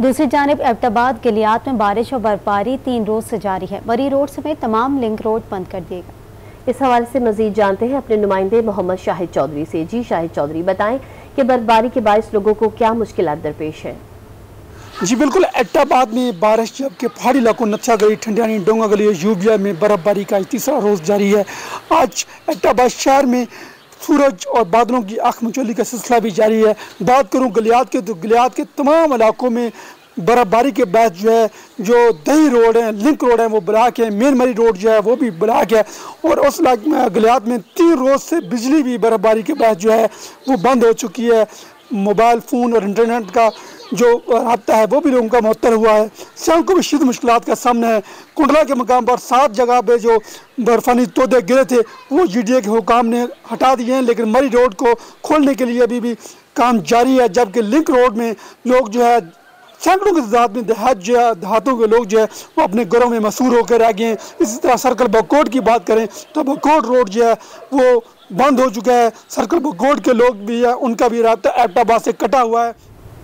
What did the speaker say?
दूसरी जानब एबटाबाद गलियात में बारिश और बर्फबारी तीन रोज से जारी है। मरी रोड समेत तमाम लिंक रोड बंद कर दिए गए। इस हवाले से मजीद जानते हैं अपने नुमाइंदे मोहम्मद शाहिद चौधरी से। जी शाहिद चौधरी बताएँ कि बर्फबारी के बायस लोगों को क्या मुश्किल दरपेश है? जी बिल्कुल। एटाबाद में बारिश जबकि पहाड़ी इलाकों नच्छा गई ठंडियानी डोंगा गली यूबिया में बर्फबारी का तीसरा रोज़ जारी है। आज एटाबाद शहर में सूरज और बादलों की आँख मचोली का सिलसिला भी जारी है। बात करूँ गलियात के तो गलियात के तमाम इलाकों में बर्फबारी के बाद जो है, जो दही रोड है, लिंक रोड है, वो ब्लाक है मेन मरी रोड जो है, वो भी ब्लाक है। और उस गलियात में तीन रोज़ से बिजली भी बर्फबारी के बाद जो है, वो बंद हो चुकी है। मोबाइल फ़ोन और इंटरनेट का जो रबता है, वो भी लोगों का मअतर हुआ है। सियाओं को भी शीत मुश्किल का सामना है। कुंडला के मकाम पर सात जगह पर जो बर्फानी तोदे गिरे थे, वो जी डी ए के हुकाम ने हटा दिए हैं, लेकिन मरी रोड को खोलने के लिए अभी भी काम जारी है, जबकि लिंक रोड में लोग जो है, सैकड़ों की तादाद में देहात जो है, देहातों के लोग जो है, वो अपने घरों में मशहूर होकर रह गए हैं। इसी तरह सर्कल बकोट की बात करें तो बकोट रोड जो है, वो बंद हो चुका है। सर्कल बकोट के लोग भी है, उनका भी रबता एबटाबाद से कटा हुआ है।